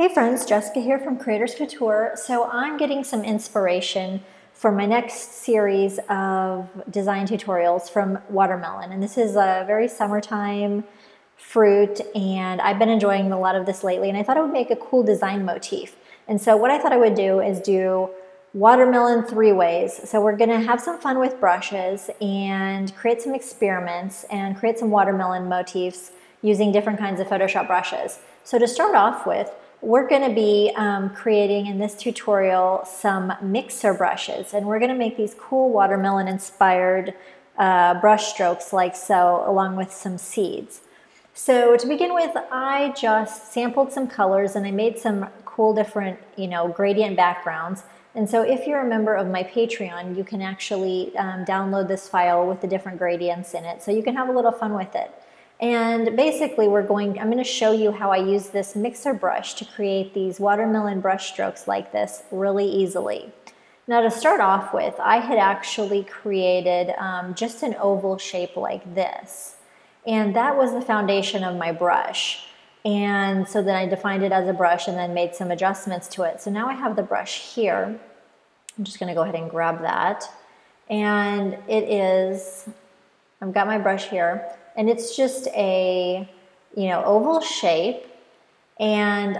Hey friends, Jessica here from Creators Couture. So I'm getting some inspiration for my next series of design tutorials from watermelon. And this is a very summertime fruit and I've been enjoying a lot of this lately and I thought it would make a cool design motif. And so what I thought I would do is do watermelon three ways. So we're gonna have some fun with brushes and create some experiments and create some watermelon motifs using different kinds of Photoshop brushes. So to start off with, we're going to be um, creating in this tutorial some mixer brushes and we're going to make these cool watermelon inspired uh, brush strokes like so along with some seeds. So to begin with I just sampled some colors and I made some cool different you know gradient backgrounds and so if you're a member of my Patreon you can actually um, download this file with the different gradients in it so you can have a little fun with it. And basically we're going, I'm going to show you how I use this mixer brush to create these watermelon brush strokes like this really easily. Now to start off with, I had actually created um, just an oval shape like this. And that was the foundation of my brush. And so then I defined it as a brush and then made some adjustments to it. So now I have the brush here. I'm just gonna go ahead and grab that. And it is, I've got my brush here and it's just a you know oval shape. And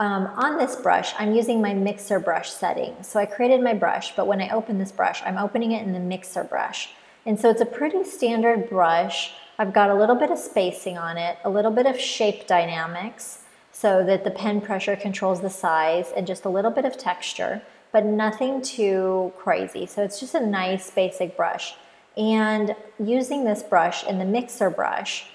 um, on this brush I'm using my mixer brush setting. So I created my brush but when I open this brush I'm opening it in the mixer brush. And so it's a pretty standard brush. I've got a little bit of spacing on it a little bit of shape dynamics so that the pen pressure controls the size and just a little bit of texture but nothing too crazy. So it's just a nice basic brush and using this brush and the mixer brush,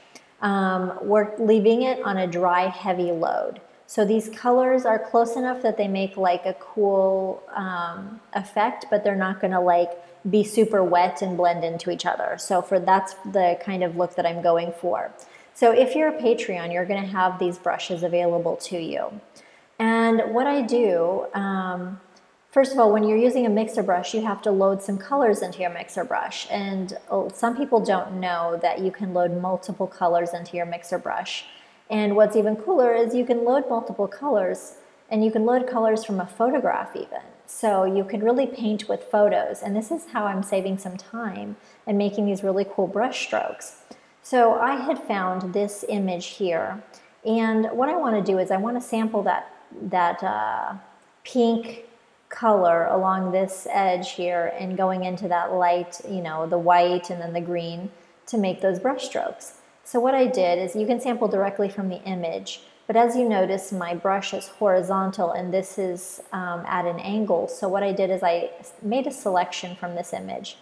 um, we're leaving it on a dry, heavy load. So these colors are close enough that they make like a cool um, effect, but they're not gonna like be super wet and blend into each other. So for that's the kind of look that I'm going for. So if you're a Patreon, you're gonna have these brushes available to you. And what I do, um, First of all, when you're using a mixer brush, you have to load some colors into your mixer brush. And oh, some people don't know that you can load multiple colors into your mixer brush. And what's even cooler is you can load multiple colors and you can load colors from a photograph even. So you can really paint with photos. And this is how I'm saving some time and making these really cool brush strokes. So I had found this image here. And what I want to do is I want to sample that, that uh, pink color along this edge here and going into that light, you know, the white and then the green to make those brush strokes. So what I did is you can sample directly from the image, but as you notice, my brush is horizontal and this is um, at an angle. So what I did is I made a selection from this image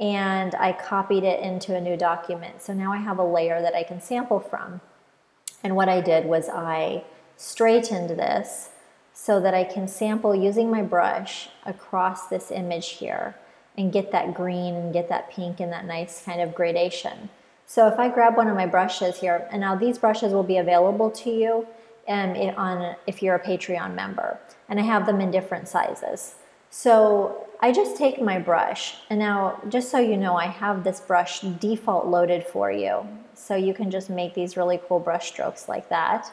and I copied it into a new document. So now I have a layer that I can sample from. And what I did was I straightened this so that I can sample using my brush across this image here and get that green and get that pink and that nice kind of gradation. So if I grab one of my brushes here, and now these brushes will be available to you um, on, if you're a Patreon member, and I have them in different sizes. So I just take my brush, and now just so you know, I have this brush default loaded for you. So you can just make these really cool brush strokes like that.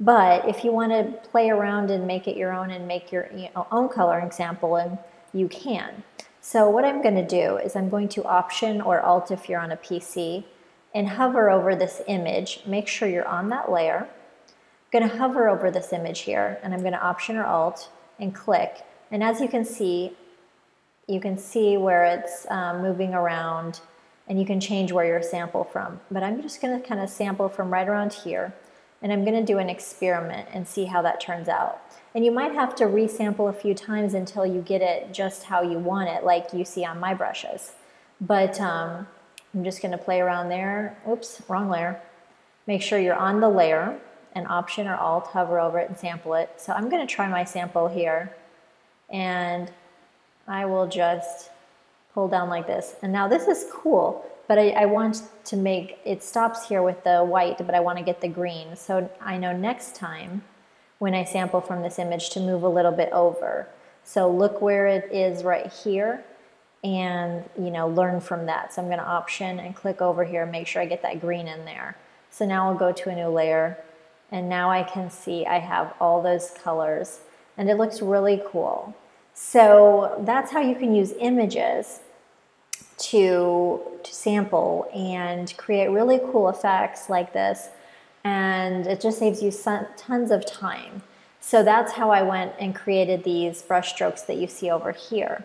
But if you want to play around and make it your own and make your own coloring sample, and you can. So what I'm going to do is I'm going to Option or Alt if you're on a PC and hover over this image. Make sure you're on that layer. I'm going to hover over this image here and I'm going to Option or Alt and click. And as you can see, you can see where it's um, moving around and you can change where your sample from. But I'm just going to kind of sample from right around here and I'm going to do an experiment and see how that turns out. And you might have to resample a few times until you get it just how you want it, like you see on my brushes. But um, I'm just going to play around there. Oops, wrong layer. Make sure you're on the layer and Option or Alt, hover over it and sample it. So I'm going to try my sample here and I will just pull down like this. And now this is cool but I, I, want to make, it stops here with the white, but I want to get the green. So I know next time when I sample from this image to move a little bit over. So look where it is right here and you know learn from that. So I'm going to option and click over here and make sure I get that green in there. So now I'll go to a new layer And now I can see I have all those colors and it looks really cool. So that's how you can use images to, to sample and create really cool effects like this. And it just saves you tons of time. So that's how I went and created these brush strokes that you see over here.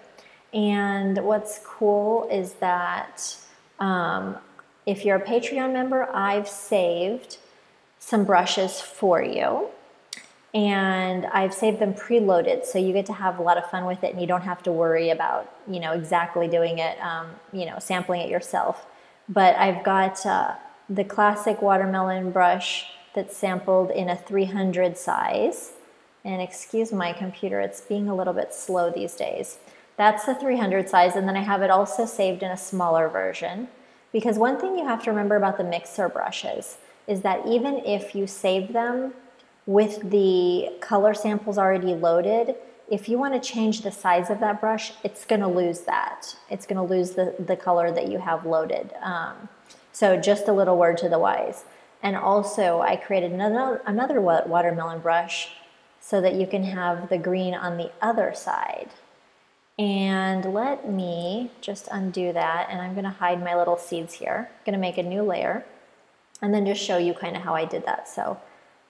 And what's cool is that um, if you're a Patreon member, I've saved some brushes for you and I've saved them preloaded so you get to have a lot of fun with it and you don't have to worry about you know exactly doing it um, you know sampling it yourself. But I've got uh, the classic watermelon brush that's sampled in a 300 size. And excuse my computer it's being a little bit slow these days. That's the 300 size and then I have it also saved in a smaller version. Because one thing you have to remember about the mixer brushes is that even if you save them with the color samples already loaded, if you want to change the size of that brush, it's going to lose that. It's going to lose the, the color that you have loaded. Um, so just a little word to the wise. And also I created another, another watermelon brush so that you can have the green on the other side. And let me just undo that and I'm gonna hide my little seeds here. I'm gonna make a new layer and then just show you kind of how I did that. So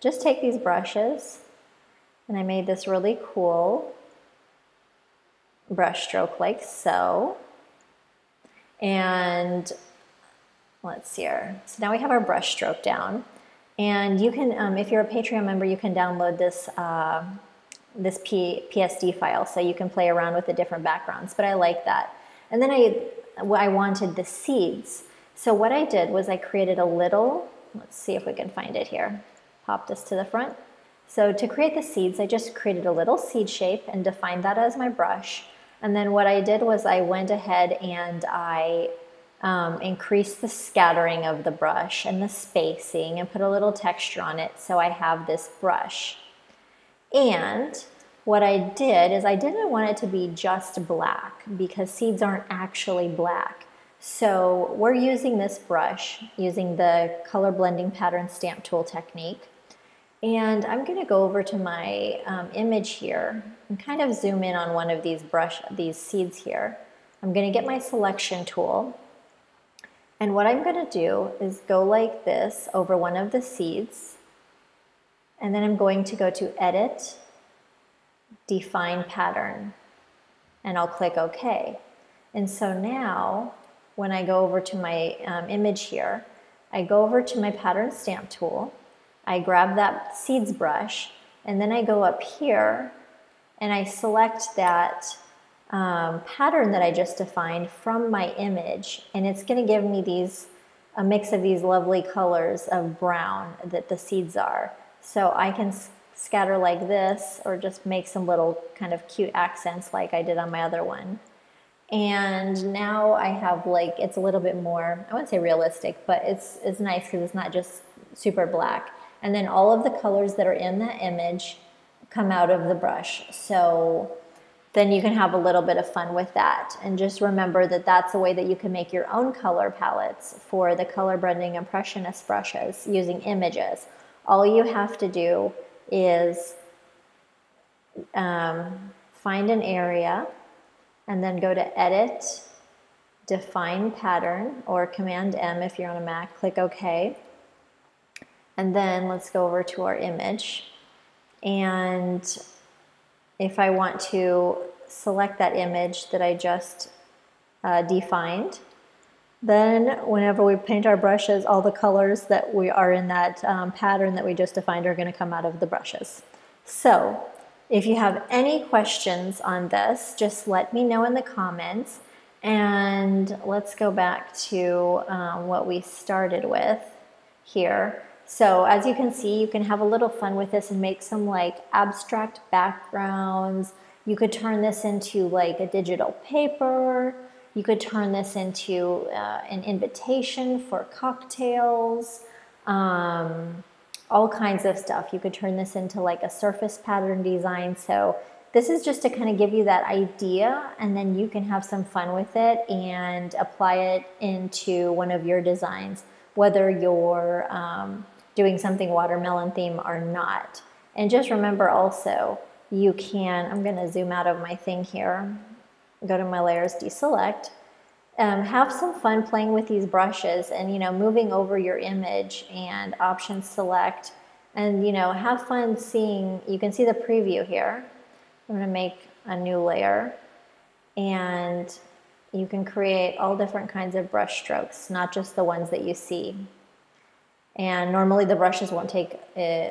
just take these brushes and I made this really cool brush stroke like so. And let's see here. So now we have our brush stroke down. And you can, um, if you're a Patreon member, you can download this, uh, this P PSD file so you can play around with the different backgrounds, but I like that. And then I, I wanted the seeds. So what I did was I created a little, let's see if we can find it here pop this to the front. So to create the seeds, I just created a little seed shape and defined that as my brush. And then what I did was I went ahead and I um, increased the scattering of the brush and the spacing and put a little texture on it so I have this brush. And what I did is I didn't want it to be just black because seeds aren't actually black. So we're using this brush using the color blending pattern stamp tool technique. And I'm going to go over to my um, image here and kind of zoom in on one of these brush, these seeds here. I'm going to get my selection tool. And what I'm going to do is go like this over one of the seeds. And then I'm going to go to Edit, Define Pattern. And I'll click OK. And so now, when I go over to my um, image here, I go over to my pattern stamp tool I grab that seeds brush and then I go up here and I select that um, pattern that I just defined from my image and it's going to give me these a mix of these lovely colors of brown that the seeds are. So I can scatter like this or just make some little kind of cute accents like I did on my other one. And now I have like, it's a little bit more, I wouldn't say realistic, but it's, it's nice because it's not just super black. And then all of the colors that are in that image come out of the brush. So then you can have a little bit of fun with that. And just remember that that's a way that you can make your own color palettes for the color blending impressionist brushes using images. All you have to do is um, find an area and then go to edit, define pattern or command M if you're on a Mac, click OK. And then let's go over to our image. And if I want to select that image that I just uh, defined, then whenever we paint our brushes, all the colors that we are in that um, pattern that we just defined are going to come out of the brushes. So if you have any questions on this, just let me know in the comments. And let's go back to um, what we started with here. So as you can see, you can have a little fun with this and make some like abstract backgrounds. You could turn this into like a digital paper. You could turn this into uh, an invitation for cocktails, um, all kinds of stuff. You could turn this into like a surface pattern design. So this is just to kind of give you that idea and then you can have some fun with it and apply it into one of your designs, whether you're um, doing something watermelon theme or not. And just remember also, you can, I'm gonna zoom out of my thing here, go to my layers, deselect, um, have some fun playing with these brushes and, you know, moving over your image and option select and, you know, have fun seeing, you can see the preview here. I'm gonna make a new layer and you can create all different kinds of brush strokes, not just the ones that you see. And normally the brushes won't take, uh,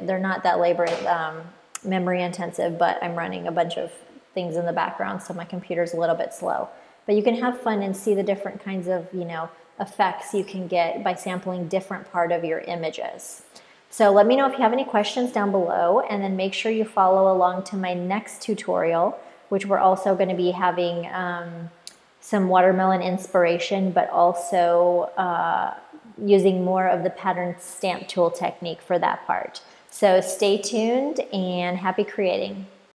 they're not that labor um, memory intensive, but I'm running a bunch of things in the background, so my computer's a little bit slow. But you can have fun and see the different kinds of, you know, effects you can get by sampling different part of your images. So let me know if you have any questions down below and then make sure you follow along to my next tutorial, which we're also going to be having um, some watermelon inspiration, but also uh, using more of the pattern stamp tool technique for that part. So stay tuned and happy creating.